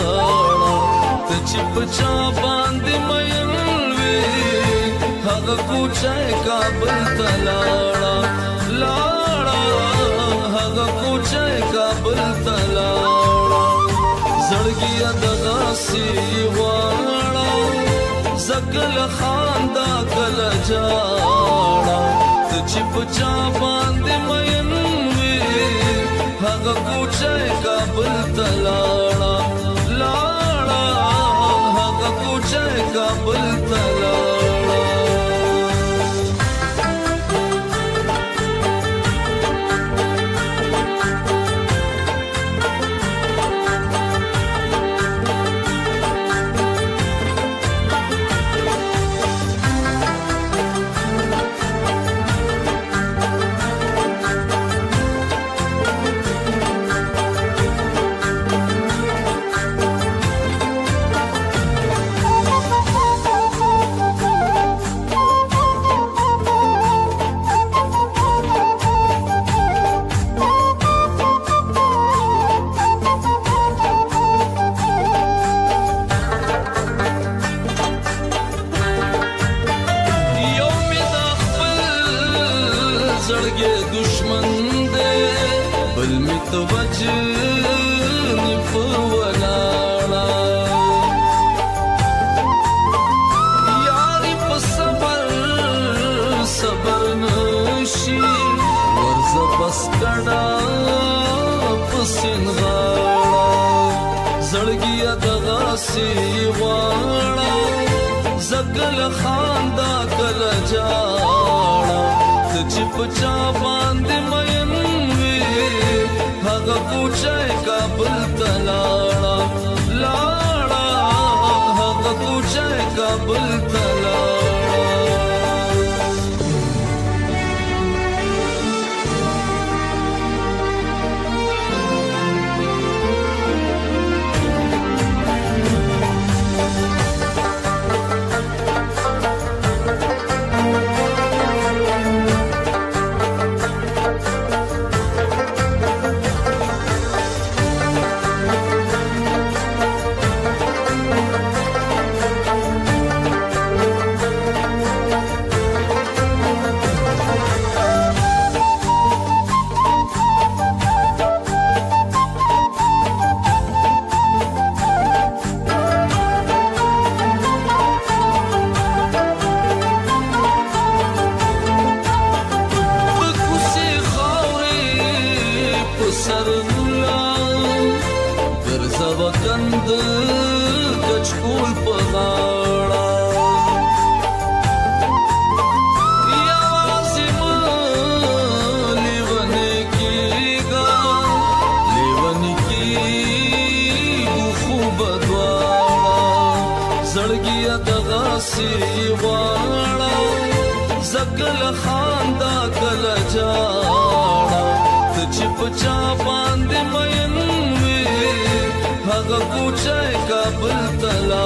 ژړا ته چې په چا باندې مېل وې هغه کوچه کابل ته لاړه لاړه هغه کوچه کابل ته لاړه زړګیا دغه سی واړه زګل خاندا کل جاړه ته چې په چا باندې مېل وې هغه کوچه کابل ته لاړه قابلتك سترګې دشمن دې بل می توجه نه په ولاړه یاري په صبر صبر نشي ورزه بس کړه پسین غاړه زړګي دغه سي واړه زګل خان دا کل جاړه چې پچا باندې مېن وي هغه کوچه کابل تلاړه لاړه هغه کوچه کابل تلاړه د کچکول په غاړه زړګي دغه سی واړه زګل خان دا کله جا ग पूछे कबूल तला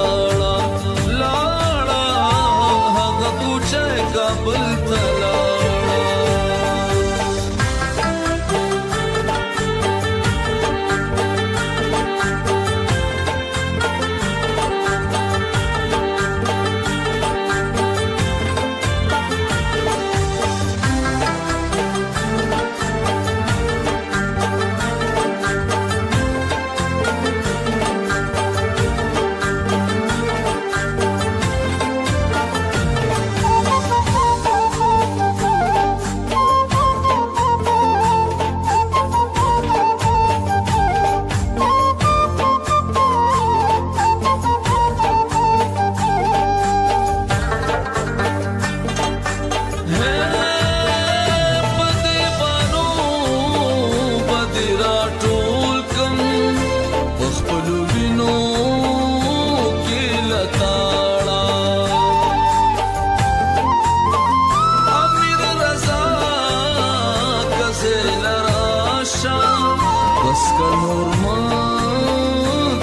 بس که نور ما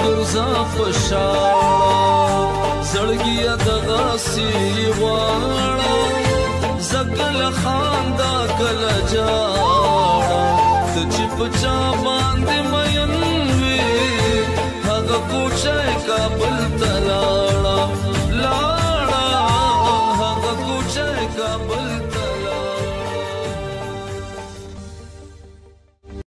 گرزا خوشحالا زړګي دغه سی غواړه زګل خاندا کل جاړه ته چې پچا باندې مېن وي هغه کوچه کابل